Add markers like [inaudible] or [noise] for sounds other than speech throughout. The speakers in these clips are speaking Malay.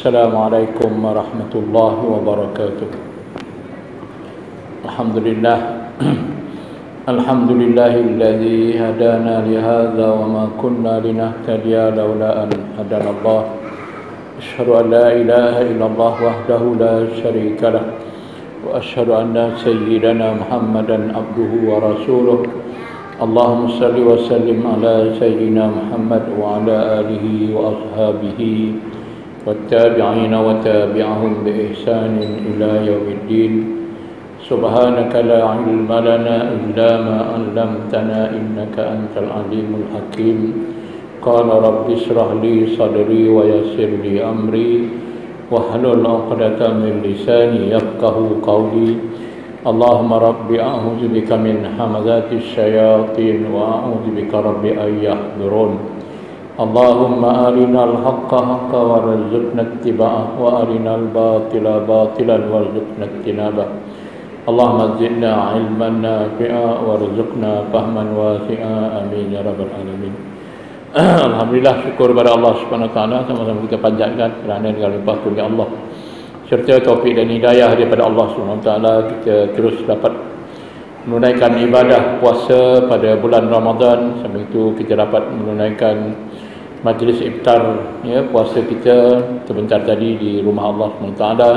السلام عليكم ورحمة الله وبركاته. الحمد لله. [clears throat] الحمد لله الذي هدانا لهذا وما كنا لنهتدي لولا أن هدانا الله. أشهد أن لا إله إلا الله وحده لا شريك له. وأشهد أن سيدنا محمدا عبده ورسوله. اللهم صل وسلم على سيدنا محمد وعلى آله وأصحابه والتابعين وتابعهم بإحسان إلى يوم الدين. سبحانك لا علم لنا إلا ما علمتنا إنك أنت العليم الحكيم. قال رب اشرح لي صدري ويسر لي أمري. واحلل عقدة من لساني يفقه قولي. اللهم رب أعوذ بك من همزات الشياطين وأعوذ بك رب أن يحضرون. اللهم أرنا الحق حقا وارزقنا اتباعه وأرنا الباطل باطلا وارزقنا اجتنابه اللهم زدنا علما نافعا وارزقنا فهما واسعا امين يا رب العالمين Alhamdulillah syukur kepada Allah Subhanahu Wa Taala sama-sama kita panjatkan kerana dengan limpah kurnia Allah serta taufik dan hidayah daripada Allah Subhanahu Wa Taala kita terus dapat menunaikan ibadah puasa pada bulan Ramadan sambil itu kita dapat menunaikan majlis iftar ya puasa kita sebentar tadi di rumah Allah Taala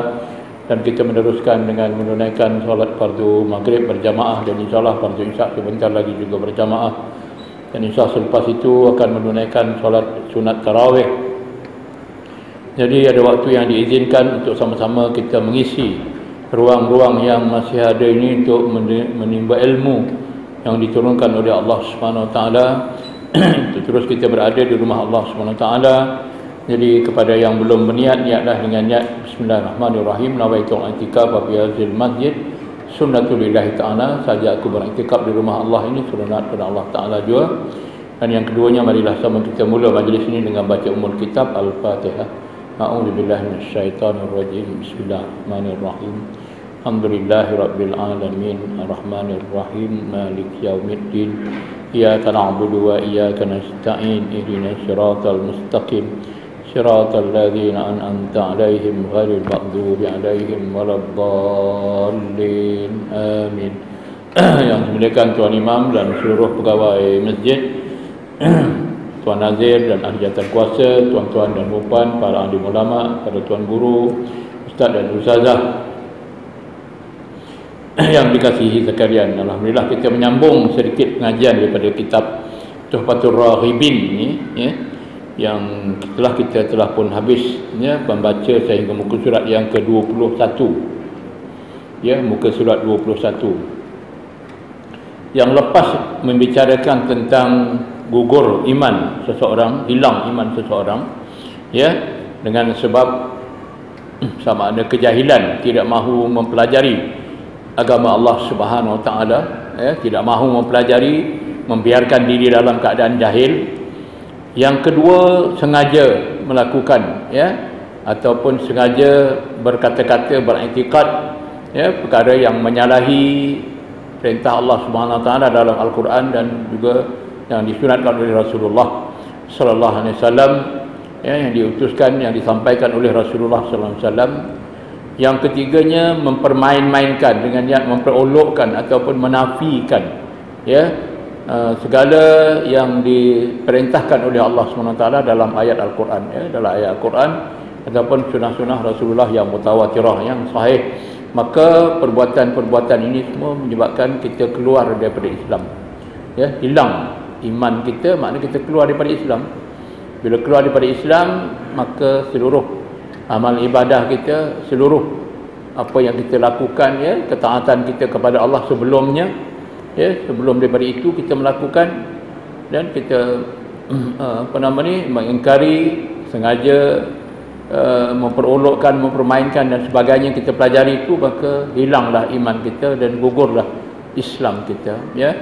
dan kita meneruskan dengan menunaikan solat fardu maghrib berjamaah dan insyaAllah fardu isyak sebentar lagi juga berjamaah. Dan insyaAllah selepas itu akan menunaikan solat sunat tarawih. Jadi ada waktu yang diizinkan untuk sama-sama kita mengisi ruang-ruang yang masih ada ini untuk menimba ilmu yang diturunkan oleh Allah Subhanahu Wa Taala terus kita berada di rumah Allah Wa Taala. Jadi kepada yang belum berniat niatlah dengan niat. Bismillahirrahmanirrahim. Nawaitul i'tikaf fi hadzal masjid. Sunnatulillahi ta'ala. Saja aku beriktikaf di rumah Allah ini sunat pada Allah Ta'ala juga. Dan yang keduanya marilah sama kita mula majlis ini dengan baca umul kitab Al-Fatihah. A'udzu billahi minasyaitonir rajim Bismillahirrahmanirrahim. Alhamdulillahi rabbil alamin. Arrahmanir rahim maliki yaumiddin iyyaka na'budu wa iyyaka nasta'in ihdinas siratal mustaqim صراط الذين أنعمت عليهم غير المغضوب عليهم ولا الضالين آمين [clears throat] yang dimuliakan Tuan Imam dan seluruh pegawai masjid [clears throat] Tuan Nazir dan ahli jawatan kuasa Tuan-tuan dan puan para ahli ulama para tuan guru Ustaz dan Ustazah [coughs] yang dikasihi sekalian. Alhamdulillah kita menyambung sedikit pengajian daripada kitab Tuhfatul Rahibin ini ya yang telah kita telah pun habis ya membaca sehingga muka surat yang ke-21 ya muka surat 21 yang lepas membicarakan tentang gugur iman seseorang hilang iman seseorang ya dengan sebab [coughs] sama ada kejahilan tidak mahu mempelajari agama Allah Subhanahu Wa Taala ya tidak mahu mempelajari membiarkan diri dalam keadaan jahil. Yang kedua sengaja melakukan ya ataupun sengaja berkata-kata beriktikad ya perkara yang menyalahi perintah Allah Subhanahu Wa Taala dalam Al-Quran dan juga yang disunatkan oleh Rasulullah sallallahu alaihi wasallam ya yang diutuskan yang disampaikan oleh Rasulullah sallallahu alaihi wasallam yang ketiganya mempermain-mainkan dengan niat memperolokkan ataupun menafikan ya. Uh, segala yang diperintahkan oleh Allah SWT dalam ayat Al-Quran ya, dalam ayat Al-Quran ataupun sunnah-sunnah Rasulullah yang mutawatirah yang sahih. Maka perbuatan-perbuatan ini semua menyebabkan kita keluar daripada Islam ya. Hilang iman kita maknanya kita keluar daripada Islam. Bila keluar daripada Islam maka seluruh amal ibadah kita seluruh. Apa yang kita lakukan ya ketaatan kita kepada Allah sebelumnya ya sebelum daripada itu kita melakukan. Dan kita uh, [clears throat] apa nama ni mengingkari sengaja uh, memperolokkan mempermainkan dan sebagainya. Kita pelajari itu maka hilanglah iman kita dan gugurlah Islam kita ya.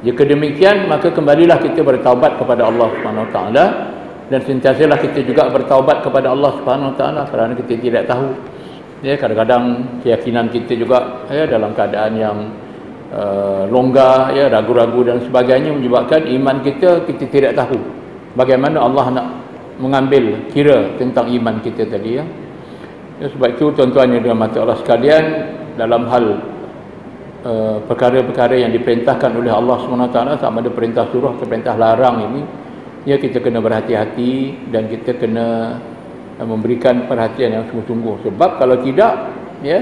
Jika demikian maka kembalilah kita bertaubat kepada Allah Subhanahu taala dan sentiasalah kita juga bertaubat kepada Allah Subhanahu taala kerana kita tidak tahu. Ya kadang-kadang keyakinan kita juga ya dalam keadaan yang uh, longgar ya ragu-ragu dan sebagainya menyebabkan iman kita kita tidak tahu bagaimana Allah nak mengambil kira tentang iman kita tadi ya. Ya, sebab itu tuan-tuan yang dirahmati Allah sekalian dalam hal uh, perkara-perkara yang diperintahkan oleh Allah SWT sama ada perintah suruh atau perintah larang ini ya kita kena berhati-hati dan kita kena uh, memberikan perhatian yang sungguh-sungguh. Sebab kalau tidak ya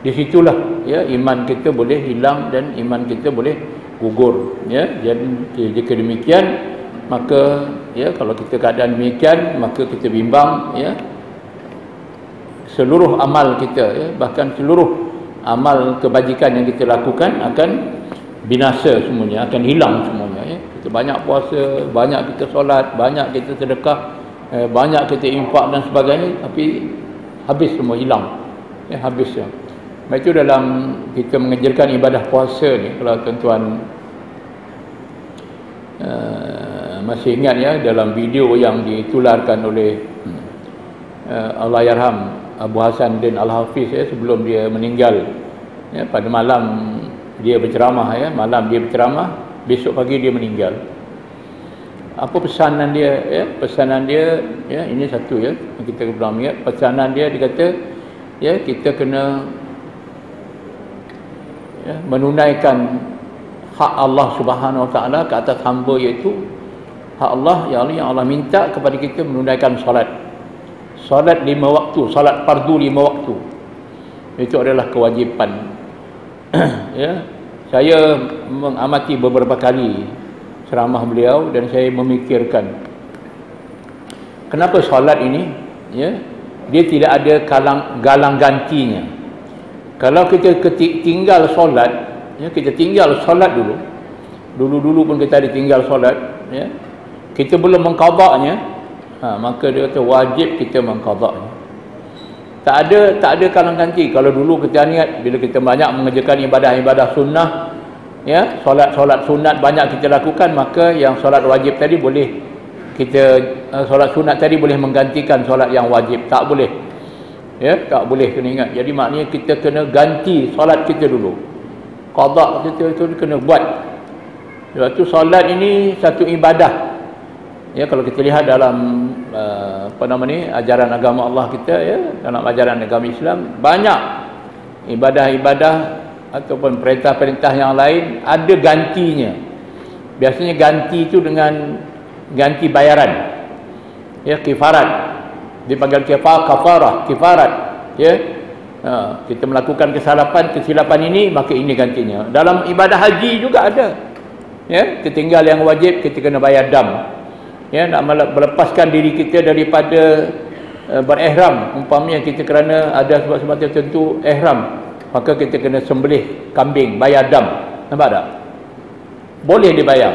di situlah ya iman kita boleh hilang dan iman kita boleh gugur ya. Jadi jika demikian maka ya kalau kita keadaan demikian maka kita bimbang ya seluruh amal kita ya. Bahkan seluruh amal kebajikan yang kita lakukan akan binasa semuanya akan hilang kita banyak puasa banyak kita solat banyak kita sedekah eh, banyak kita infak dan sebagainya tapi habis semua hilang. Ya habis ya Baik itu dalam kita mengejarkan ibadah puasa ni kalau tuan-tuan uh, masih ingat ya dalam video yang ditularkan oleh uh, Allah Yarham Abu Hasan bin Al-Hafiz ya sebelum dia meninggal. Ya pada malam dia berceramah ya malam dia berceramah besok pagi dia meninggal. Apa pesanan dia? Ya pesanan dia ya ini satu ya kita belum ingat. Pesanan dia dia kata ya kita kena ya, menunaikan hak Allah Subhanahu Wa Taala ke atas hamba iaitu hak Allah yang Allah, yang Allah minta kepada kita menunaikan solat. Solat lima waktu solat fardu lima waktu. Itu adalah kewajipan. [clears throat] Ya saya mengamati beberapa kali ceramah beliau dan saya memikirkan kenapa solat ini ya dia tidak ada kalang galang gantinya. Kalau kita tinggal solat ya kita tinggal solat dulu dulu-dulu pun kita ada tinggal solat ya kita belum mengqadanya ha, maka dia kata wajib kita mengqadanya tak ada tak ada kalang ganti kalau dulu kita niat bila kita banyak mengerjakan ibadah-ibadah sunnah ya solat-solat sunat banyak kita lakukan maka yang solat wajib tadi boleh kita uh, solat sunat tadi boleh menggantikan solat yang wajib. Tak boleh ya tak boleh kena ingat. Jadi maknanya kita kena ganti solat kita dulu. Qada kita itu kena buat. Sebab tu solat ini satu ibadah ya kalau kita lihat dalam uh, apa nama ni ajaran agama Allah kita ya dalam ajaran agama Islam banyak ibadah-ibadah ataupun perintah-perintah yang lain ada gantinya. Biasanya ganti itu dengan ganti bayaran. Ya kifarat. Dipanggil kafar kafarah kifarat. Ya ha, kita melakukan kesalahan kesilapan ini maka ini gantinya. Dalam ibadah haji juga ada. Ya ketinggal yang wajib kita kena bayar dam ya nak melepaskan diri kita daripada uh, berihram. Umpamanya kita kerana ada sebab-sebab tertentu ihram. Maka kita kena sembelih kambing bayar dam. Nampak tak? Boleh dibayar.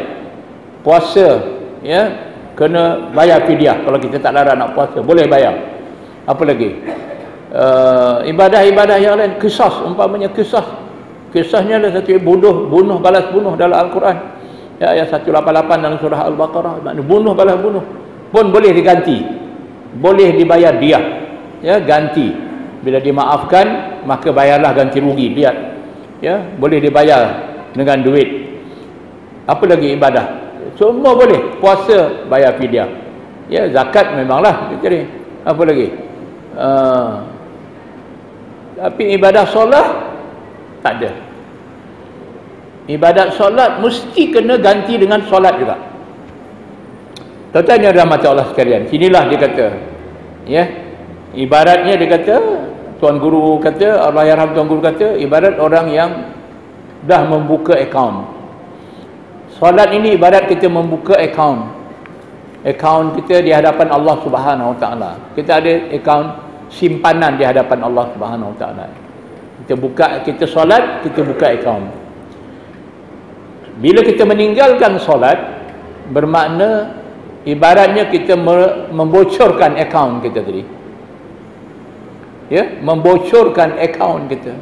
Puasa ya kena bayar fidyah. Kalau kita tak larang nak puasa boleh bayar. Apa lagi? Uh, ibadah-ibadah yang lain. Kisah umpamanya kisah. Kisahnya adalah satu bunuh bunuh balas bunuh dalam Al-Quran ya ayat 188 dalam surah Al-Baqarah. Makna bunuh balas bunuh. Pun boleh diganti. Boleh dibayar dia. Ya ganti. Bila dimaafkan maka bayarlah ganti rugi. Lihat. Ya boleh dibayar dengan duit. Apa lagi ibadah? Semua boleh. Puasa bayar fidyah ya zakat memanglah. Jadi apa lagi? Uh, tapi ibadah solat tak ada ibadat solat mesti kena ganti dengan solat juga tuan-tuan yang rahmat Allah sekalian sinilah dia kata ya ibaratnya dia kata tuan guru kata Allah yarham tuan guru kata ibarat orang yang dah membuka akaun Solat ini ibarat kita membuka akaun. Akaun kita di hadapan Allah Subhanahu Wa Taala. Kita ada akaun simpanan di hadapan Allah Subhanahu Wa Taala. Kita buka kita solat, kita buka akaun. Bila kita meninggalkan solat, bermakna ibaratnya kita membocorkan akaun kita tadi. Ya, membocorkan akaun kita.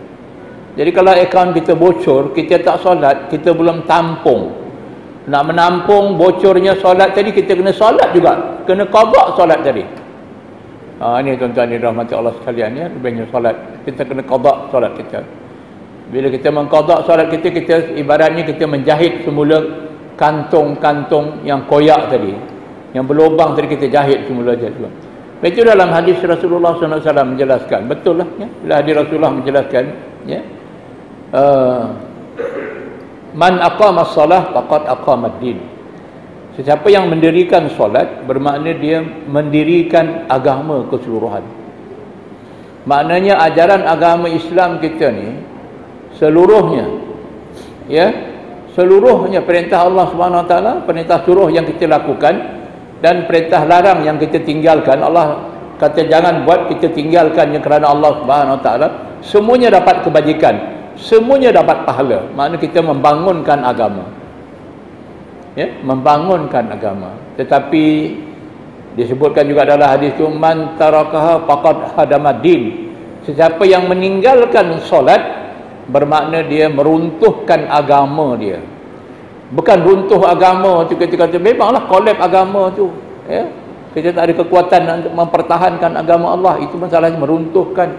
Jadi kalau akaun kita bocor, kita tak solat, kita belum tampung. Nak menampung bocornya solat tadi kita kena solat juga. Kena qada solat tadi. Ha, ini tuan-tuan ni rahmati Allah sekalian ya. Lebihnya solat kita kena qada solat kita bila kita mengqada solat kita kita ibaratnya kita menjahit semula kantung-kantung yang koyak tadi. Yang berlubang tadi kita jahit semula je itu dalam hadis Rasulullah SAW menjelaskan betul lah ya. Bila hadis Rasulullah menjelaskan ya. Uh, man aqama as-salah faqad aqama ad-din. Sesiapa yang mendirikan solat bermakna dia mendirikan agama keseluruhan. Maknanya ajaran agama Islam kita ni seluruhnya. Ya? Seluruhnya perintah Allah Subhanahu Wa Taala perintah suruh yang kita lakukan dan perintah larang yang kita tinggalkan. Allah kata jangan buat kita tinggalkannya kerana Allah Subhanahu Wa Taala. Semuanya dapat kebajikan. Semuanya dapat pahala. Makna kita membangunkan agama. Ya? Membangunkan agama. Tetapi disebutkan juga dalam hadis itu man tarakaha faqad hadamaddin sesiapa yang meninggalkan solat bermakna dia meruntuhkan agama dia. Bukan runtuh agama tu kita kata memanglah kolap agama tu? Ya. Kita tak ada kekuatan untuk mempertahankan agama Allah. Itu masalahnya meruntuhkan.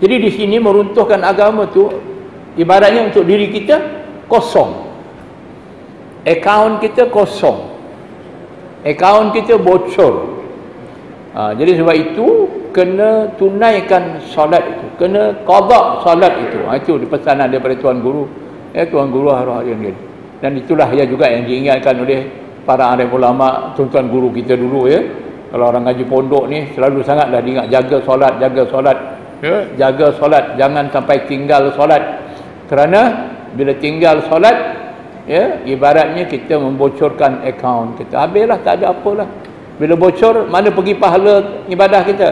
Jadi di sini meruntuhkan agama tu ibaratnya untuk diri kita kosong. Akaun kita kosong. Akaun kita bocor. Ha, jadi sebab itu kena tunaikan solat itu kena qadak solat itu. Ha, itu pesanan daripada tuan guru. Ya tuan guru harus yang dia dan itulah ya juga yang diingatkan oleh para alim ulama tuan-tuan guru kita dulu ya. Kalau orang ngaji pondok ni selalu sangatlah diingat jaga solat jaga solat. Ya jaga solat jangan sampai tinggal solat. Kerana bila tinggal solat ya ibaratnya kita membocorkan akaun kita. Habislah tak ada apalah. Bila bocor mana pergi pahala ibadah kita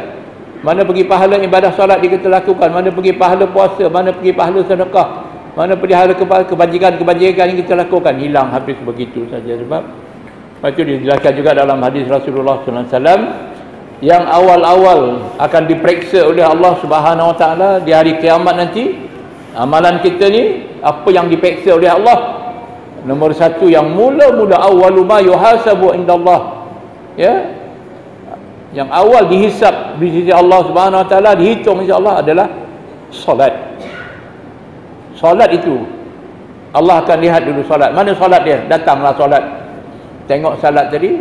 mana pergi pahala ibadah solat yang kita lakukan. Mana pergi pahala puasa mana pergi pahala sedekah mana pergi pahala kebajikan-kebajikan yang kita lakukan. Hilang habis begitu saja sebab Lepas itu dijelaskan juga dalam hadis Rasulullah SAW yang awal-awal akan diperiksa oleh Allah Subhanahu Wa Taala di hari kiamat nanti. Amalan kita ni apa yang dipeksa oleh Allah? Nombor satu yang mula-mula awwalu ma yuhasabu indallah. Ya yang awal dihisap di sisi Allah Subhanahu wa taala dihitung insya Allah adalah solat. Solat itu Allah akan lihat dulu solat. Mana solat dia? Datanglah solat. Tengok solat tadi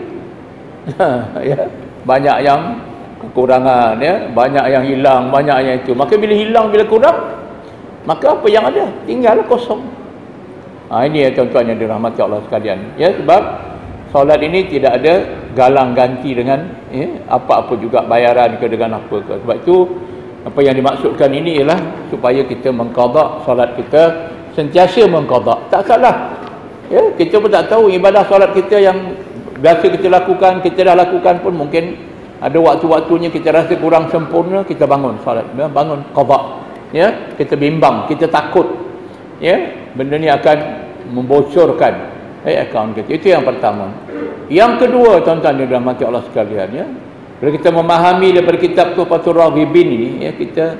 [laughs] ya banyak yang kekurangan ya banyak yang hilang banyak yang itu. Maka bila hilang bila kurang maka apa yang ada? Tinggal kosong. Ha, ini ya yang dirahmati Allah sekalian ya sebab solat ini tidak ada galang ganti dengan ya, apa-apa juga bayaran ke dengan apa ke. Sebab itu apa yang dimaksudkan ini ialah supaya kita mengqada solat kita sentiasa mengqada. Tak salah. Ya kita pun tak tahu ibadah solat kita yang biasa kita lakukan kita dah lakukan pun mungkin ada waktu-waktunya kita rasa kurang sempurna kita bangun solat. Bangun qada. Ya kita bimbang kita takut. Ya benda ni akan membocorkan eh akaun kita. Itu yang pertama yang kedua tuan-tuan dan mati Allah sekalian ya. Bila kita memahami daripada kitab Tuhfatul Raghibin ini ya kita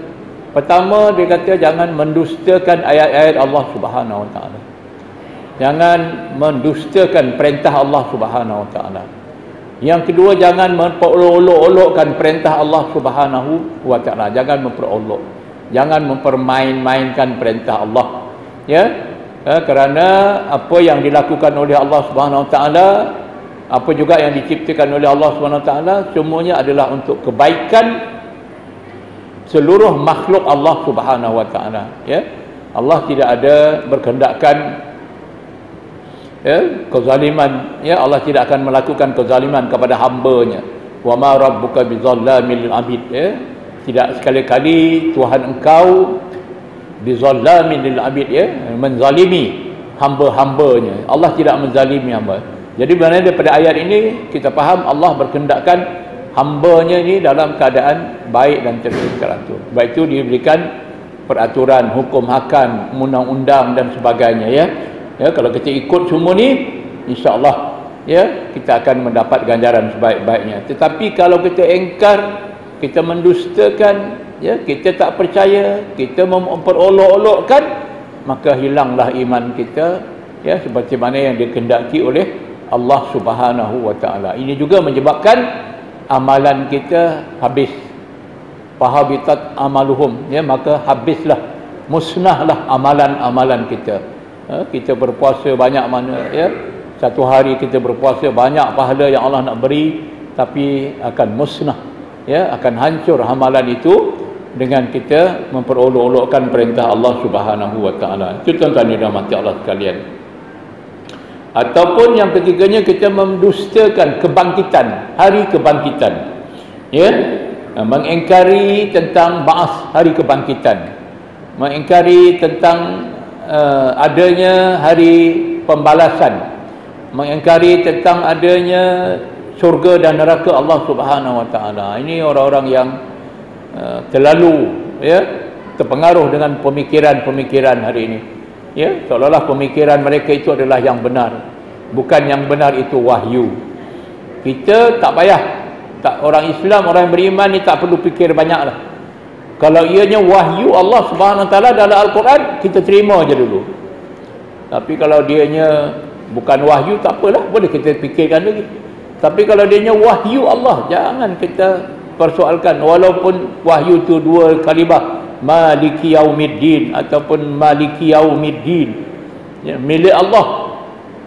pertama dia kata jangan mendustakan ayat-ayat Allah Subhanahu Wa Taala. Jangan mendustakan perintah Allah Subhanahu Wa Taala. Yang kedua jangan memperolok-olokkan perintah Allah Subhanahu Wa Taala. Jangan memperolok. Jangan mempermain-mainkan perintah Allah ya. Eh, kerana apa yang dilakukan oleh Allah Subhanahu taala apa juga yang diciptakan oleh Allah taala semuanya adalah untuk kebaikan seluruh makhluk Allah Subhanahu wa taala ya. Allah tidak ada berkehendakkan ya kezaliman ya. Allah tidak akan melakukan kezaliman kepada hamba-Nya. Wa ma rabbuka bizallamil abid ya. Tidak sekali-kali Tuhan engkau bizallamin lil abid ya. Menzalimi hamba-hambanya. Allah tidak menzalimi hamba jadi mana daripada ayat ini kita faham Allah berkendakkan hambanya ini dalam keadaan baik dan teratur sebab itu diberikan peraturan hukum hakam undang-undang dan sebagainya ya. Ya kalau kita ikut semua ni insya-Allah ya kita akan mendapat ganjaran sebaik-baiknya. Tetapi kalau kita engkar kita mendustakan ya kita tak percaya kita memperolok-olokkan maka hilanglah iman kita ya seperti mana yang dikehendaki oleh Allah Subhanahu wa taala ini juga menyebabkan amalan kita habis fahabitat amaluhum ya maka habislah musnahlah amalan-amalan kita ya, kita berpuasa banyak mana ya satu hari kita berpuasa banyak pahala yang Allah nak beri tapi akan musnah ya akan hancur hamalan itu dengan kita memperolok-olokkan perintah Allah Subhanahu wa taala. Itu tuan-tuan dan Allah sekalian. Ataupun yang ketiganya kita mendustakan kebangkitan, hari kebangkitan. Ya, mengingkari tentang ba'as hari kebangkitan. Mengingkari tentang uh, adanya hari pembalasan. Mengingkari tentang adanya syurga dan neraka Allah Subhanahu wa taala. Ini orang-orang yang uh, terlalu ya terpengaruh dengan pemikiran-pemikiran hari ini. Ya, seolah-olah pemikiran mereka itu adalah yang benar. Bukan yang benar itu wahyu. Kita tak payah tak orang Islam, orang beriman ni tak perlu fikir banyaklah. Kalau ianya wahyu Allah Subhanahu taala dalam Al-Quran, kita terima aja dulu. Tapi kalau dianya bukan wahyu tak apalah, boleh kita fikirkan lagi. Tapi kalau dia wahyu Allah, jangan kita persoalkan walaupun wahyu tu dua kalimah maliki yaumiddin ataupun maliki yaumiddin. Ya, milik Allah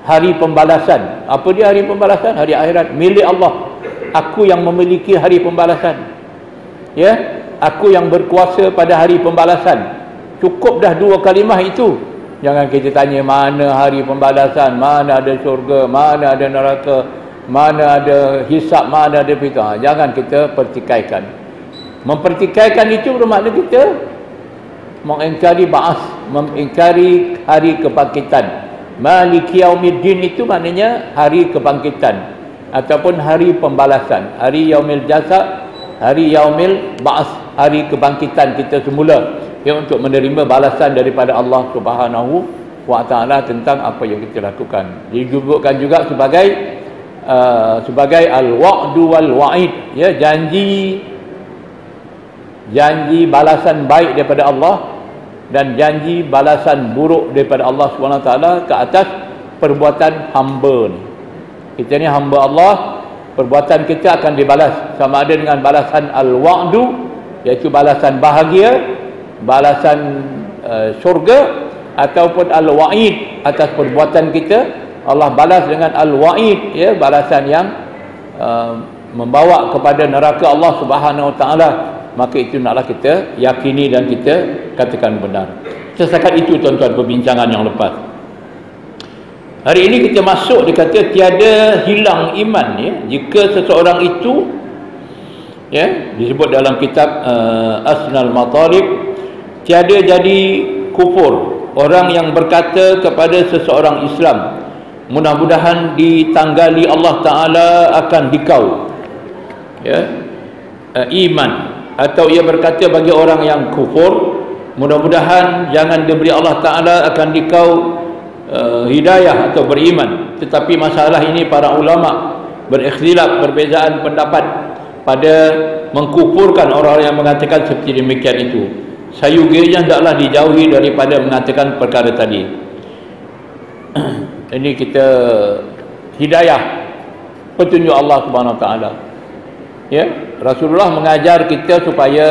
hari pembalasan. Apa dia hari pembalasan? Hari akhirat milik Allah. Aku yang memiliki hari pembalasan. Ya, aku yang berkuasa pada hari pembalasan. Cukup dah dua kalimah itu. Jangan kita tanya mana hari pembalasan, mana ada syurga, mana ada neraka mana ada hisap, mana ada fitnah. Jangan kita pertikaikan. Mempertikaikan itu bermakna kita. Mengingkari ba'as, mengingkari hari kebangkitan. Maliki yaumiddin itu maknanya hari kebangkitan. Ataupun hari pembalasan, hari yaumil jasa, hari yaumil ba'as, hari kebangkitan kita semula. Yang untuk menerima balasan daripada Allah Subhanahu wa taala tentang apa yang kita lakukan. Dijubukkan juga sebagai Uh, sebagai al-wa'du wal wa'id ya janji janji balasan baik daripada Allah dan janji balasan buruk daripada Allah SWT ke atas perbuatan hamba ni. Kita ni hamba Allah perbuatan kita akan dibalas. Sama ada dengan balasan al-wa'du iaitu balasan bahagia balasan uh, syurga ataupun al-wa'id atas perbuatan kita. Allah balas dengan al-wa'id ya balasan yang uh, membawa kepada neraka Allah Subhanahu Wa Taala maka itu naklah kita yakini dan kita katakan benar. Setakat itu tuan-tuan perbincangan yang lepas. Hari ini kita masuk dia kata tiada hilang iman ya. Jika seseorang itu ya disebut dalam kitab uh, Asnal Matalib tiada jadi kufur. Orang yang berkata kepada seseorang Islam mudah-mudahan ditanggali Allah Ta'ala akan dikau. Ya uh, iman atau ia berkata bagi orang yang kufur mudah-mudahan jangan diberi Allah Ta'ala akan dikau uh, hidayah atau beriman. Tetapi masalah ini para ulama berikhtilaf perbezaan pendapat pada mengkufurkan orang-orang yang mengatakan seperti demikian itu. Sayugirnya hendaklah dijauhi daripada mengatakan perkara tadi. [clears throat] Ini kita hidayah petunjuk Allah Subhanahu taala ya Rasulullah mengajar kita supaya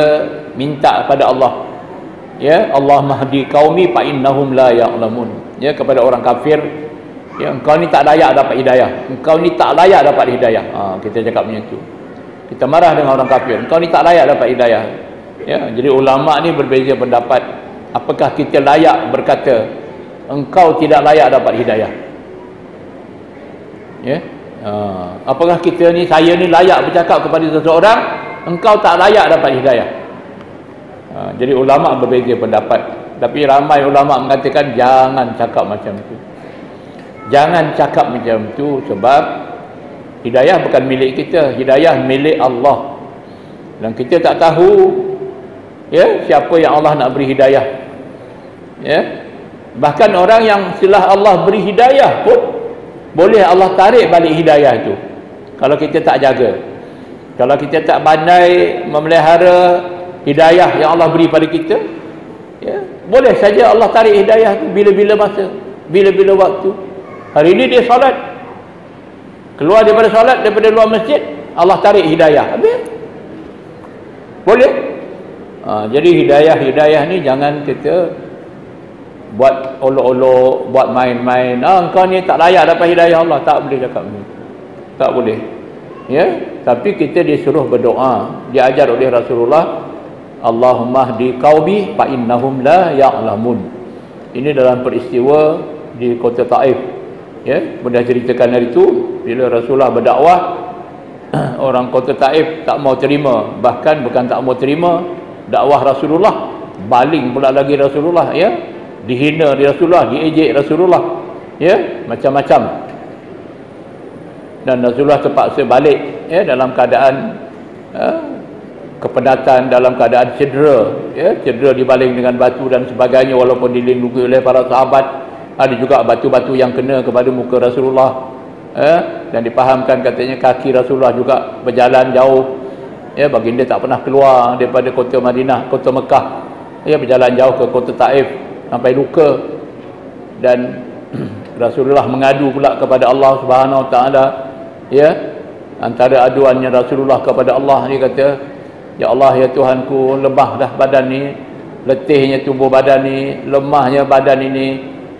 minta kepada Allah. Ya Allah mahdi qaumi fa innahum la ya'lamun. Ya kepada orang kafir ya engkau ni tak layak dapat hidayah. Engkau ni tak layak dapat hidayah. Ha, kita cakap macam tu. Kita marah dengan orang kafir. Engkau ni tak layak dapat hidayah. Ya jadi ulama ni berbeza pendapat. Apakah kita layak berkata engkau tidak layak dapat hidayah? Ya uh, apakah kita ni saya ni layak bercakap kepada seseorang engkau tak layak dapat hidayah. Uh, jadi ulama berbeza pendapat. Tapi ramai ulama mengatakan jangan cakap macam tu. Jangan cakap macam tu sebab hidayah bukan milik kita hidayah milik Allah. Dan kita tak tahu ya siapa yang Allah nak beri hidayah. Ya. Bahkan orang yang setelah Allah beri hidayah pun boleh Allah tarik balik hidayah itu? Kalau kita tak jaga. Kalau kita tak pandai memelihara hidayah yang Allah beri pada kita ya, boleh saja Allah tarik hidayah itu bila-bila masa bila-bila waktu. Hari ini dia salat keluar daripada salat daripada luar masjid Allah tarik hidayah. Habis? Boleh? Ha, jadi hidayah-hidayah ni jangan kita buat olok-olok, buat main-main. Ah, engkau ni tak layak dapat hidayah Allah. Tak boleh cakap ni. Tak boleh. Ya? tapi kita disuruh berdoa diajar oleh Rasulullah Allahumma di qaumi fa innahum la ya'lamun ini dalam peristiwa di kota Taif ya benda ceritakan hari itu bila Rasulullah berdakwah [clears throat] orang kota Taif tak mau terima bahkan bukan tak mau terima dakwah Rasulullah baling pula lagi Rasulullah ya dihina di Rasulullah diejek Rasulullah. Ya macam-macam. Dan Rasulullah terpaksa balik ya dalam keadaan ya, kepedatan dalam keadaan cedera. Ya cedera dibaling dengan batu dan sebagainya walaupun dilindungi oleh para sahabat. Ada juga batu-batu yang kena kepada muka Rasulullah. Eh, dan dipahamkan katanya kaki Rasulullah juga berjalan jauh. Ya baginda tak pernah keluar daripada kota Madinah kota Mekah. Ya berjalan jauh ke kota Taif sampai luka dan [clears throat] Rasulullah mengadu pula kepada Allah Subhanahu Wa Taala ya antara aduannya Rasulullah kepada Allah. Dia kata ya Allah ya Tuhanku lemah dah badan ni letihnya tubuh badan ni lemahnya badan ini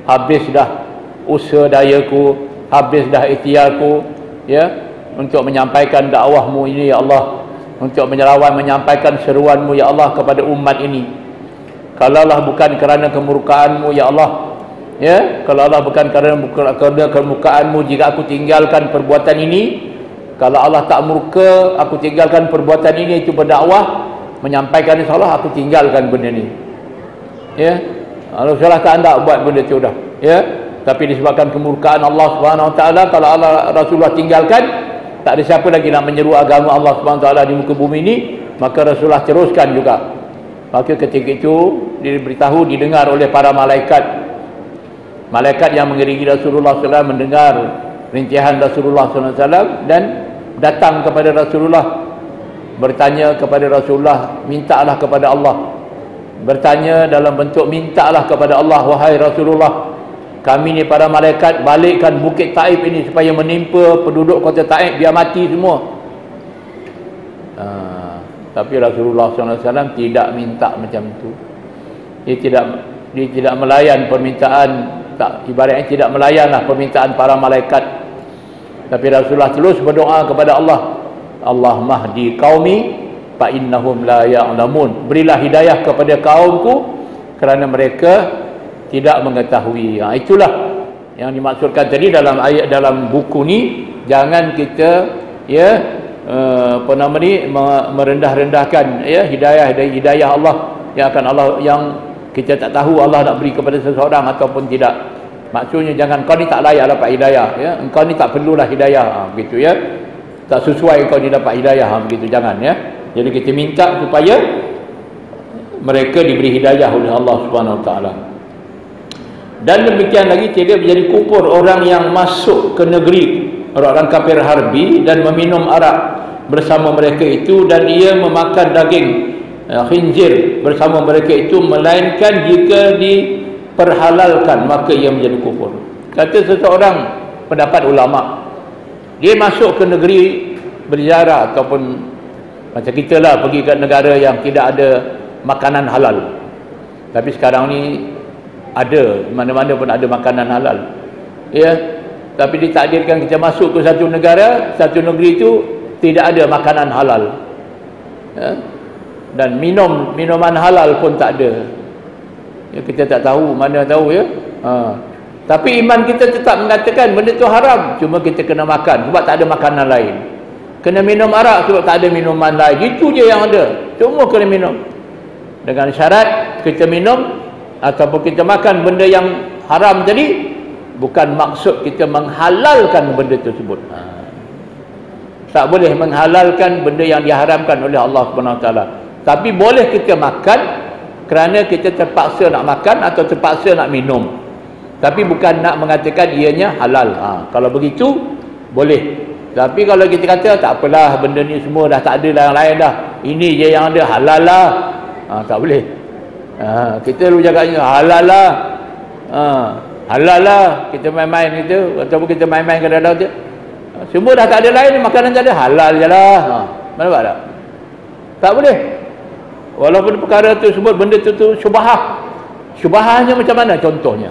habis dah usaha dayaku habis dah ikhtiarku ya untuk menyampaikan dakwahmu ini ya Allah. Untuk menyelawan menyampaikan seruanmu ya Allah kepada umat ini kalaulah bukan kerana kemurkaanmu ya Allah ya kalau Allah bukan kerana, kerana kemurkaanmu jika aku tinggalkan perbuatan ini kalau Allah tak murka aku tinggalkan perbuatan ini itu berdakwah menyampaikan salah aku tinggalkan benda ni ya kalau salah tak anda buat benda tu dah. Ya. Tapi disebabkan kemurkaan Allah Subhanahu Wa Taala kalau Allah Rasulullah tinggalkan tak ada siapa lagi nak menyeru agama Allah Subhanahu Wa Taala di muka bumi ini, maka Rasulullah teruskan juga. Maka ketika itu diberitahu didengar oleh para malaikat. Malaikat yang mengiringi Rasulullah SAW mendengar rintihan Rasulullah SAW dan datang kepada Rasulullah. Bertanya kepada Rasulullah mintalah kepada Allah. Bertanya dalam bentuk mintalah kepada Allah wahai Rasulullah kami ni para malaikat balikkan bukit Taif ini supaya menimpa penduduk kota Taif biar mati semua. Ha, tapi Rasulullah SAW tidak minta macam tu. Dia tidak dia tidak melayan permintaan tak ibaratnya tidak melayanlah permintaan para malaikat. Tapi Rasulullah terus berdoa kepada Allah Allah mahdi qaumi fa innahum la ya'lamun. Berilah hidayah kepada kaumku kerana mereka tidak mengetahui. Ha, itulah yang dimaksudkan tadi dalam ayat dalam buku ni jangan kita ya uh, apa nama ni merendah-rendahkan ya hidayah dari hidayah Allah yang akan Allah yang kita tak tahu Allah nak beri kepada seseorang ataupun tidak. Maksudnya jangan kau ni tak layak dapat hidayah ya. Engkau ni tak perlulah hidayah ha, begitu ya. Tak sesuai kau ni dapat hidayah ha, begitu. Jangan ya. Jadi kita minta supaya mereka diberi hidayah oleh Allah Subhanahu Taala. Dan demikian lagi tidak menjadi kufur orang yang masuk ke negeri orang-orang kafir harbi dan meminum arak bersama mereka itu dan ia memakan daging uh, khinzir bersama mereka itu melainkan jika diperhalalkan maka ia menjadi kufur. Kata seseorang pendapat ulama dia masuk ke negeri berziarah ataupun macam kita lah pergi ke negara yang tidak ada makanan halal. Tapi sekarang ni ada, mana-mana pun ada makanan halal. Ya. Tapi ditakdirkan kita masuk ke satu negara, satu negeri itu tidak ada makanan halal. Ya. Dan minum minuman halal pun tak ada. Ya, kita tak tahu, mana tahu ya. Ha. Tapi iman kita tetap mengatakan benda itu haram, cuma kita kena makan sebab tak ada makanan lain kena minum arak sebab tak ada minuman lain itu je yang ada semua kena minum dengan syarat kita minum ataupun kita makan benda yang haram tadi bukan maksud kita menghalalkan benda tersebut ha. tak boleh menghalalkan benda yang diharamkan oleh Allah SWT tapi boleh kita makan kerana kita terpaksa nak makan atau terpaksa nak minum tapi bukan nak mengatakan ianya halal ha. kalau begitu boleh tapi kalau kita kata tak apalah benda ni semua dah tak ada lah yang lain dah. Ini je yang ada halal lah. Ha, tak boleh. Ha, kita lu cakapnya halal lah. Ha, halal lah. Kita main-main gitu. Ataupun kita main-main kadang-kadang tu. Ha, semua dah tak ada lain. Makanan tak ada. Halal je lah. Ha, mana buat tak? Tak boleh. Walaupun perkara tu sebut benda tu tu syubahah. Syubahahnya macam mana contohnya?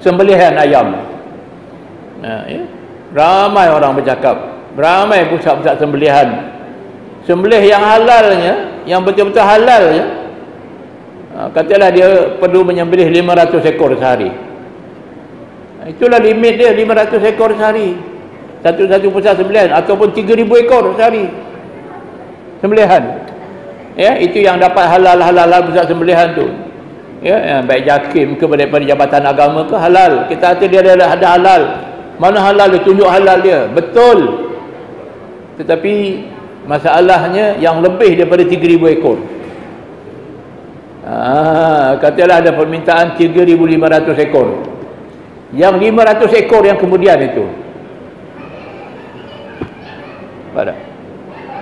Sembelihan ayam. Ha, ya? ramai orang bercakap Ramai pusat-pusat sembelihan. Sembelih yang halalnya, yang betul-betul halalnya, ha, katalah dia perlu menyembelih 500 ekor sehari. Itulah limit dia 500 ekor sehari. Satu-satu pusat sembelihan ataupun 3000 ekor sehari. Sembelihan. Ya, itu yang dapat halal-halal pusat sembelihan tu. Ya, ya baik jakim ke daripada jabatan agama ke halal. Kita kata dia ada, ada halal. Mana halal dia tunjuk halal dia. Betul. Tetapi masalahnya yang lebih daripada 3000 ekor ah, katalah ada permintaan 3500 ekor. Yang 500 ekor yang kemudian itu. Pada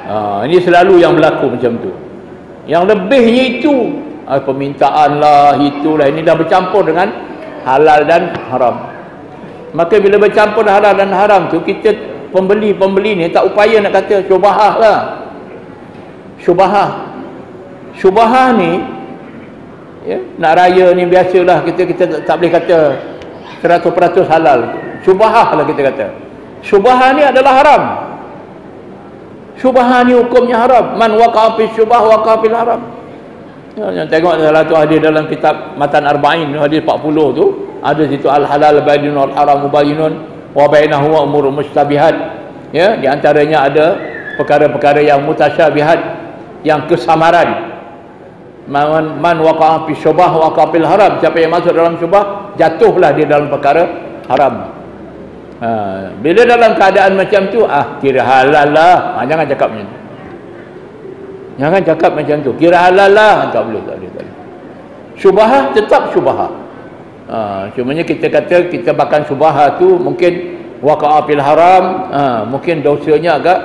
ah, ini selalu yang berlaku macam tu. Yang lebihnya itu ah, permintaan lah itulah. Ini dah bercampur dengan halal dan haram. Maka bila bercampur halal dan haram tu kita pembeli-pembeli ni tak upaya nak kata syubahah lah. Syubahah. Syubahah ni ya, nak raya ni biasalah kita kita tak, tak boleh kata 100% halal. Syubahah lah kita kata. Syubahah ni adalah haram. Syubahah ni hukumnya haram. Man waqafi syubah waqafil haram. Ya, tengok salah tu hadis dalam kitab matan arba'in hadis 40 tu. Ada situ al halal bainun al haram mubayyinun wa bainahu umur mustabihat. Ya di antaranya ada perkara-perkara yang mutasyabihat yang kesamaran man man waqa'a fi syubah waqa'a fil haram. Siapa yang masuk dalam syubah jatuhlah dia dalam perkara haram. Ha, bila dalam keadaan macam tu ah kira halal lah. Ha, jangan cakap macam tu. Jangan cakap macam tu. Kira halal lah. Tak boleh tak boleh, tak boleh. syubah tetap syubah. Ha, cumanya kita kata kita makan subah tu mungkin waqa'a fil haram, ha, mungkin dosanya agak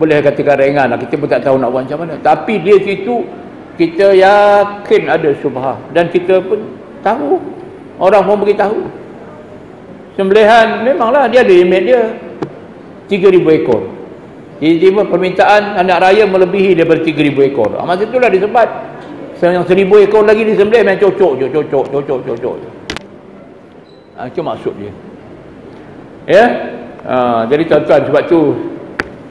boleh katakan ringan lah. Kita pun tak tahu nak buat macam mana. Tapi dia situ kita yakin ada subah dan kita pun tahu. Orang pun beritahu. Sembelihan memanglah dia ada limit dia. 3000 ekor. Jadi permintaan anak raya melebihi daripada 3000 ekor. Ha, masa itulah disebut yang 1000 ekor lagi disembelih main cocok cocok cocok cocok cocok ha, itu maksud dia ya ha, jadi tuan-tuan sebab tu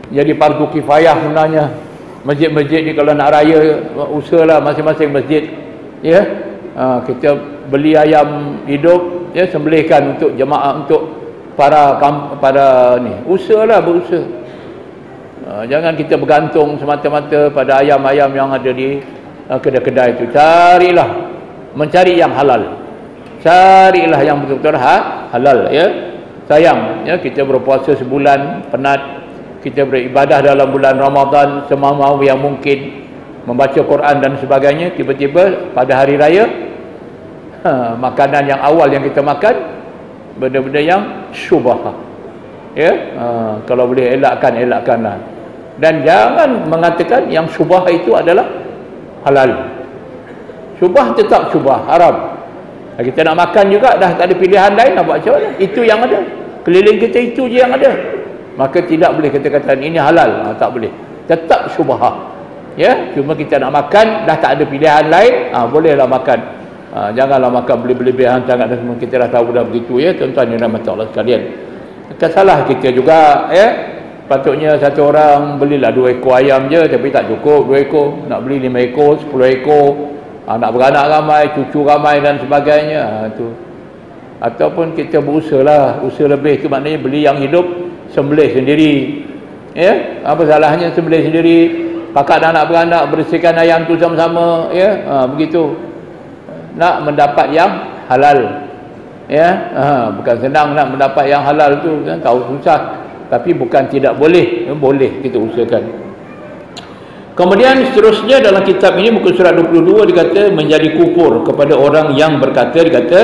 jadi fardu kifayah sebenarnya masjid-masjid ni kalau nak raya usahalah masing-masing masjid. Ya? Ha, kita beli ayam hidup ya sembelihkan untuk jemaah untuk para para ni. Usahalah berusaha. Ha, jangan kita bergantung semata-mata pada ayam-ayam yang ada di kedai-kedai itu carilah. Mencari yang halal. Carilah yang betul-betul ha, halal ya. Sayang ya kita berpuasa sebulan penat kita beribadah dalam bulan Ramadan semampu yang mungkin membaca Quran dan sebagainya tiba-tiba pada hari raya ha, makanan yang awal yang kita makan benda-benda yang syubah ya? Ha, kalau boleh elakkan elakkanlah. Dan jangan mengatakan yang syubah itu adalah halal. Syubah tetap syubah haram. Kita nak makan juga dah tak ada pilihan lain nak buat macam mana? Itu yang ada. Keliling kita itu je yang ada maka tidak boleh kita kata ini halal. Ha, tak boleh. Tetap syubhah. Ya? Cuma kita nak makan dah tak ada pilihan lain ha, bolehlah makan. Ha, janganlah makan beli-belebihan sangat dan semua. Kita dah tahu dah begitu ya tuan-tuan yang rahmat Allah sekalian. Kesalah kita juga ya. Patutnya satu orang belilah dua ekor ayam je tapi tak cukup. Dua ekor nak beli lima ekor sepuluh ekor. Anak beranak ramai, cucu ramai dan sebagainya. Ha, tu. ataupun kita berusaha lah usaha lebih tu maknanya beli yang hidup sembelih sendiri. Ya apa salahnya sembelih sendiri? Pakak dan anak beranak bersihkan ayam tu sama-sama ya ha, begitu. Nak mendapat yang halal ya ha, bukan senang nak mendapat yang halal tu kan tahu susah tapi bukan tidak boleh boleh kita usahakan. Kemudian seterusnya dalam kitab ini muka surat 22 dikata menjadi kufur kepada orang yang berkata dikata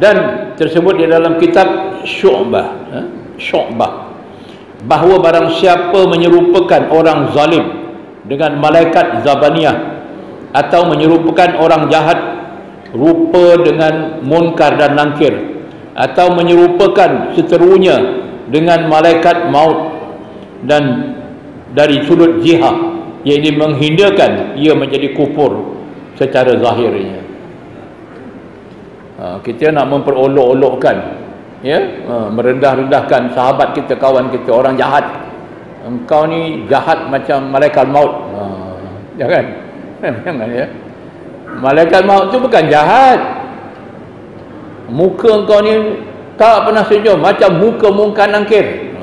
dan tersebut di dalam kitab Syu'bah ha? Syu'bah. Bahawa barang siapa menyerupakan orang zalim dengan malaikat Zabaniyah atau menyerupakan orang jahat rupa dengan munkar dan nangkir atau menyerupakan seterunya dengan malaikat maut dan dari sudut jihad ini menghindarkan ia menjadi kufur secara zahirnya. Ha, kita nak memperolok-olokkan ya? Ha, merendah-rendahkan sahabat kita kawan kita orang jahat. Engkau ni jahat macam malaikat maut. Ha, jangan. Jangan ya. Malaikat maut tu bukan jahat. Muka engkau ni tak pernah senyum macam muka mungkan nangkir. Ha.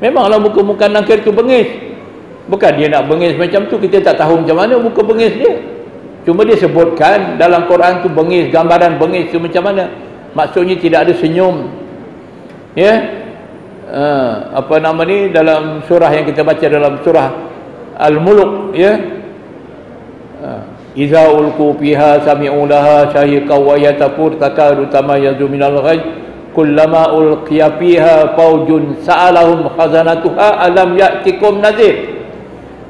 memanglah muka mungkan nangkir tu bengis? Bukan dia nak bengis macam tu kita tak tahu macam mana muka bengis dia. Cuma dia sebutkan dalam Quran tu bengis gambaran bengis tu macam mana maksudnya tidak ada senyum. Ya? Uh, apa nama ni? Dalam surah yang kita baca dalam surah Al-Mulk ya? Uh, Iza ulku fiha sami'u laha syahiqa wa yatafur takadu tamayazu minal ghayb kullama ulqiya fiha faujun sa'alahum khazanatuha alam ya'tikum nazir.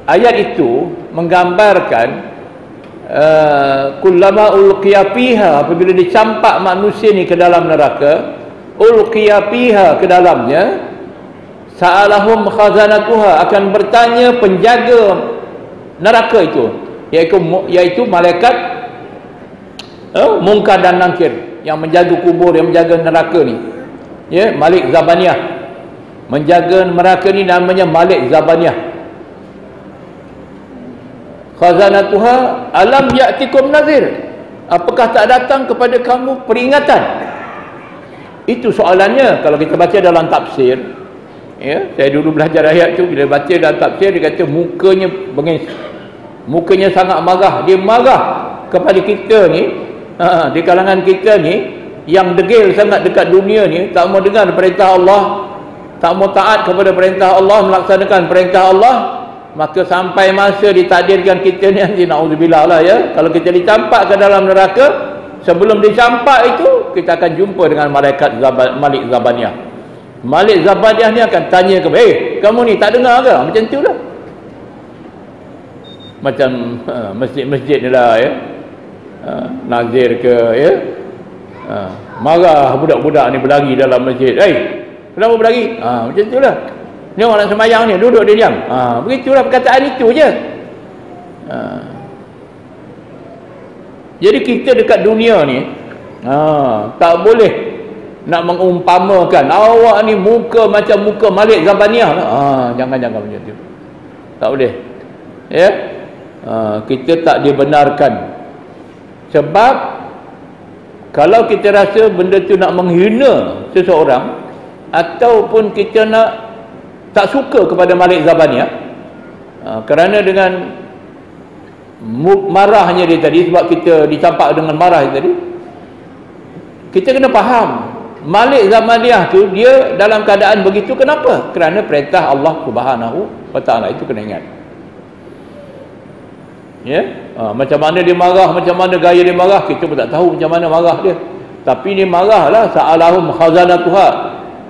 Ayat itu menggambarkan uh, kullama ulqiya fiha apabila dicampak manusia ni ke dalam neraka ulqiya fiha ke dalamnya sa'alahum khazanatuha akan bertanya penjaga neraka itu iaitu iaitu malaikat eh, mungkar dan nangkir yang menjaga kubur yang menjaga neraka ni. Ya Malik Zabaniyah menjaga neraka ni namanya Malik Zabaniyah khazanatuha alam ya'tikum nazir? Apakah tak datang kepada kamu peringatan? Itu soalannya. Kalau kita baca dalam tafsir ya saya dulu belajar ayat tu bila baca dalam tafsir dia kata mukanya bengis. Mukanya sangat marah. Dia marah kepada kita ni ha, di kalangan kita ni yang degil sangat dekat dunia ni tak mau dengar perintah Allah tak mau taat kepada perintah Allah melaksanakan perintah Allah maka sampai masa ditakdirkan kita ni nanti na'udzubillah lah ya. Kalau kita dicampak ke dalam neraka sebelum dicampak itu kita akan jumpa dengan malaikat Zaban, Malik Zabaniyah Malik Zabaniyah ni akan tanya kepada eh kamu ni tak dengar ke? Macam tu lah. Macam ha, masjid-masjid ni lah ya. Ha, nazir ke ya. Ha, marah budak-budak ni berlari dalam masjid. Hey kenapa berlari? Ha, macam tu lah ni orang nak semayang ni duduk dia diam. Ha, begitulah perkataan itu je. Ha. jadi kita dekat dunia ni ha, tak boleh nak mengumpamakan. Awak ni muka macam muka Malik Zabaniah ha, jangan-jangan macam tu. Tak boleh. Ya? Ha, kita tak dibenarkan. Sebab kalau kita rasa benda tu nak menghina seseorang ataupun kita nak tak suka kepada Malik Zabania ha, kerana dengan marahnya dia tadi sebab kita dicampak dengan marah dia tadi kita kena faham Malik Zabaniah tu dia dalam keadaan begitu kenapa? kerana perintah Allah subhanahu wa ta'ala itu kena ingat. Ya? Ha, macam mana dia marah macam mana gaya dia marah kita pun tak tahu macam mana marah dia. Tapi dia marahlah sa'alahum khazanatuha.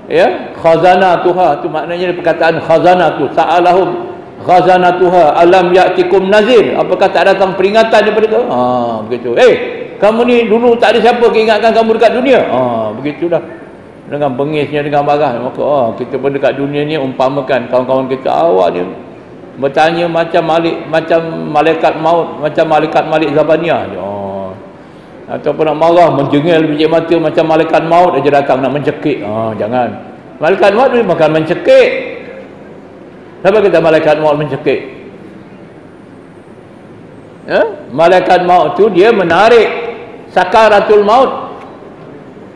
Ya khazanatuha tu maknanya perkataan khazanatu sa'alahum khazanatuha alam ya'tikum nazir. Apakah tak datang peringatan daripada tu ha begitu. Eh kamu ni dulu tak ada siapa ingatkan kamu dekat dunia. Ha begitulah. Dengan bengisnya dengan marah. Maka oh kita pun dekat dunia ni umpamakan kawan-kawan kita awak ni bertanya macam malik macam malaikat maut macam malaikat malik zabania oh. ataupun nak marah menjengil biji mata macam malaikat maut aja datang nak mencekik oh, jangan malaikat maut dia makan mencekik. Siapa kata malaikat maut mencekik? Ya? malaikat maut tu dia menarik sakaratul maut.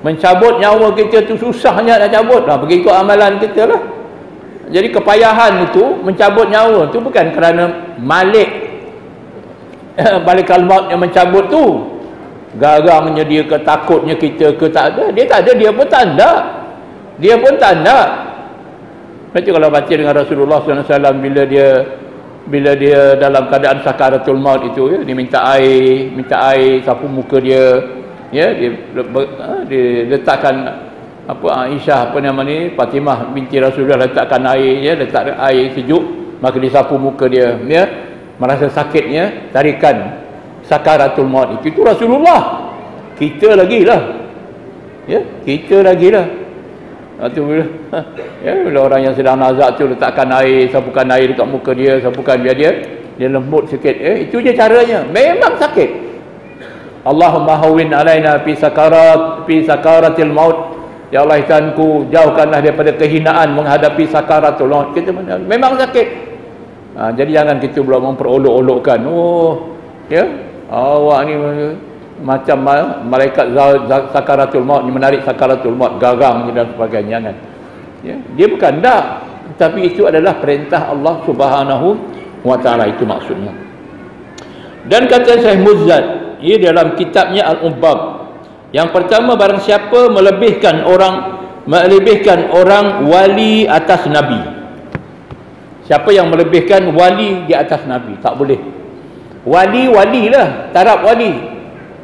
Mencabut nyawa kita tu susahnya nak cabut. Lah begitu amalan kita lah. Jadi kepayahan itu mencabut nyawa itu bukan kerana malik. [coughs] Balik kalmat yang mencabut tu. Garangnya dia ke takutnya kita ke tak ada. Dia tak ada dia pun tak ada dia pun tak ada macam kalau baca dengan Rasulullah SAW bila dia bila dia dalam keadaan sakaratul maut itu ya, dia minta air minta air sapu muka dia ya dia, ha, dia letakkan apa Aisyah apa nama ni Fatimah binti Rasulullah letakkan air ya letak air sejuk maka disapu muka dia ya merasa sakitnya tarikan sakaratul maut itu, itu Rasulullah. Kita lagi lah. Ya kita lagi lah itu bila, [laughs] ya, bila orang yang sedang nazak tu letakkan air sapukan air dekat muka dia sapukan biar dia dia lembut sikit eh, itu je caranya memang sakit Allahumma hawin alaina fi sakarat fi sakaratil maut Ya Allah Tuhanku jauhkanlah daripada kehinaan menghadapi sakaratul maut. Kita memang sakit. Ha, jadi jangan kita pula memperolok-olokkan. Oh, ya. Awak ni macam malaikat sakaratul maut ni menarik sakaratul maut, gagang dan sebagainya kan. Ya. Dia bukan dak. Tapi itu adalah perintah Allah Subhanahu wa taala itu maksudnya. Dan kata Syekh Muzzad, ia dalam kitabnya Al-Ubbab yang pertama barang siapa melebihkan orang melebihkan orang wali atas nabi. Siapa yang melebihkan wali di atas nabi? Tak boleh. Wali walilah, taraf wali.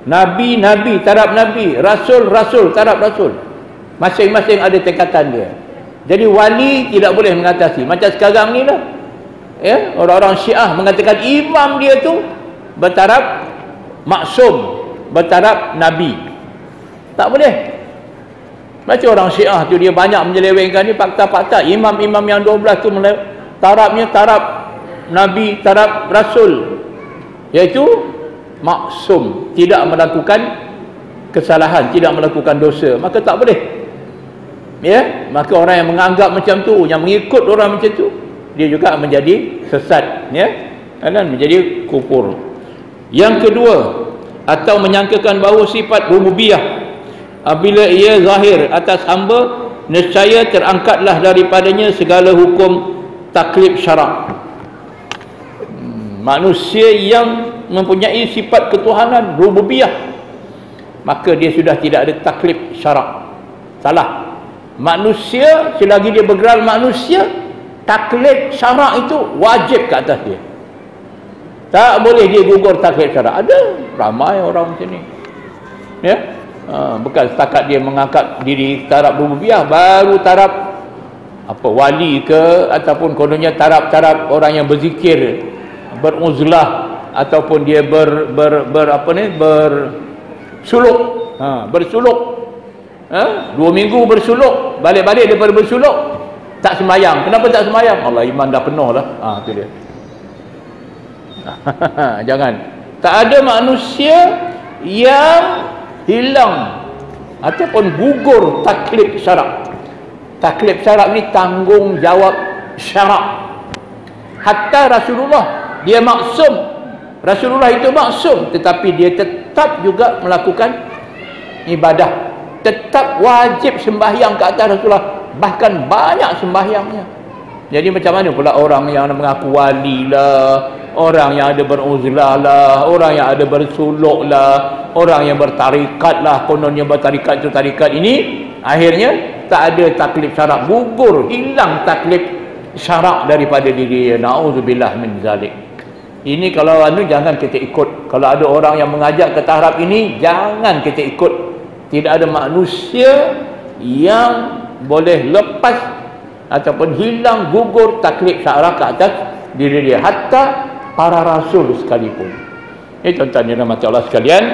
Nabi nabi, taraf nabi, rasul rasul, taraf rasul. Masing-masing ada tingkatan dia. Jadi wali tidak boleh mengatasi. Macam sekarang ni lah. Ya, orang-orang Syiah mengatakan imam dia tu bertaraf maksum, bertaraf nabi. Tak boleh. Macam orang syiah tu dia banyak menyelewengkan ni fakta-fakta. Imam-imam yang 12 tu tarapnya tarap Nabi, tarap Rasul. Iaitu maksum. Tidak melakukan kesalahan. Tidak melakukan dosa. Maka tak boleh. Ya, Maka orang yang menganggap macam tu, yang mengikut orang macam tu, dia juga menjadi sesat. Ya, Dan menjadi kufur. Yang kedua, atau menyangkakan bahawa sifat rububiyah apabila ia zahir atas hamba nescaya terangkatlah daripadanya segala hukum taklif syarak hmm, manusia yang mempunyai sifat ketuhanan rububiyah. Maka dia sudah tidak ada taklif syarak. Salah. Manusia selagi dia bergerak manusia taklif syarak itu wajib ke atas dia. Tak boleh dia gugur taklif syarak. Ada ramai orang macam ni. Ya? Ha, bukan setakat dia mengangkat diri taraf rububiyah baru taraf apa wali ke ataupun kononnya taraf-taraf orang yang berzikir beruzlah ataupun dia ber, ber, ber apa ni bersuluk ha, bersuluk. Ha? dua minggu bersuluk. Balik-balik daripada bersuluk tak semayang. Kenapa tak semayang? Allah iman dah penuh lah. Ha, tu dia. [laughs] Jangan. Tak ada manusia yang hilang ataupun gugur taklif syarak. Taklif syarak ni tanggungjawab syarak. Hatta Rasulullah dia maksum Rasulullah itu maksum tetapi dia tetap juga melakukan ibadah. Tetap wajib sembahyang ke atas Rasulullah bahkan banyak sembahyangnya. Jadi macam mana pula orang yang mengaku wali lah orang yang ada beruzlah lah orang yang ada bersuluk lah orang yang bertarikat lah kononnya bertarikat itu tarikat ini akhirnya tak ada taklif syarak gugur hilang taklif syarak daripada diri na'udzubillah min zalik ini kalau anu jangan kita ikut kalau ada orang yang mengajak ke tahap ini jangan kita ikut tidak ada manusia yang boleh lepas ataupun hilang gugur taklif syarak ke atas diri dia hatta para rasul sekalipun. Ini tuan-tuan yang rahmati Allah sekalian.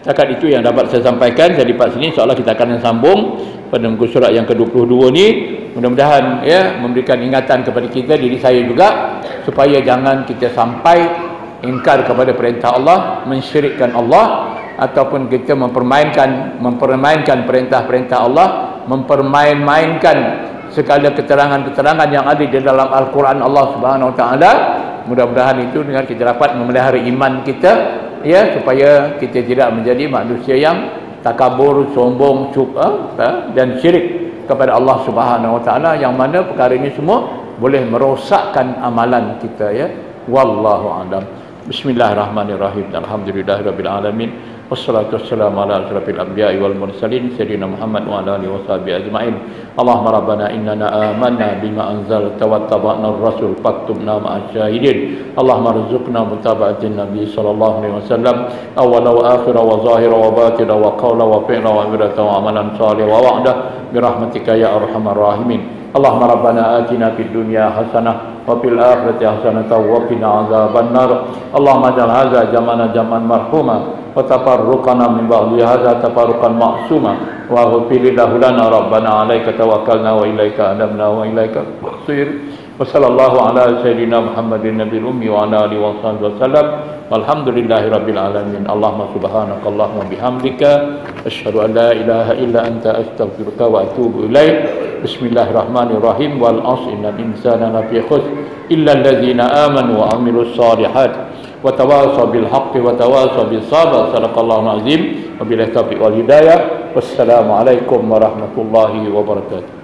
Cakap itu yang dapat saya sampaikan. Saya lipat sini seolah kita akan sambung pada muka surat yang ke-22 ni. Mudah-mudahan ya memberikan ingatan kepada kita diri saya juga supaya jangan kita sampai ingkar kepada perintah Allah, mensyirikkan Allah ataupun kita mempermainkan mempermainkan perintah-perintah Allah, mempermain-mainkan segala keterangan-keterangan yang ada di dalam Al-Quran Allah Subhanahu Wa Taala. Mudah-mudahan itu dengan kita dapat memelihara iman kita ya supaya kita tidak menjadi manusia yang takabur, sombong, suka ha, dan syirik kepada Allah Subhanahu Wa Taala yang mana perkara ini semua boleh merosakkan amalan kita ya. Wallahu alam. Bismillahirrahmanirrahim. Alhamdulillahi rabbil alamin. Wassalatu wassalamu ala asrafil anbiya'i wal mursalin sayyidina muhammad wa ala alihi washabihi ajma'in. Allahumma rabbana innana amanna bima anzalta wa tabana ar-rasul faktubna ma'a syahidin allahumma rzuqna mutaba'atin nabiy sallallahu alaihi wasallam. Awwala wa akhira wa zahira wa batina wa qawla wa fi'la wa amrata wa amalan salih wa wa'da bi rahmatika ya arhamar rahimin. اللهم ربنا آتنا في الدنيا حسنة وفي الآخرة حسنة وقنا عذاب النار. اللهم اجعل هذا جمعنا جمعا مرحوما وتفرقنا من بعد هذا تفرقا معصوما واغفر له لنا ربنا عليك توكلنا وإليك أنبنا وإليك المصير. وصلى الله على سيدنا محمد النبي الأمي وعلى آله وصحبه وسلم. والحمد لله رب العالمين اللهم سبحانك اللهم وبحمدك أشهد أن لا إله إلا أنت أستغفرك وأتوب إليك. بسم الله الرحمن الرحيم. والعصر إن الإنسان لفي خسر إلا الذين آمنوا وعملوا الصالحات وتواصوا بالحق وتواصوا بالصبر. صدق الله العظيم. وبالله التوفيق والهداية. والسلام عليكم ورحمة الله وبركاته.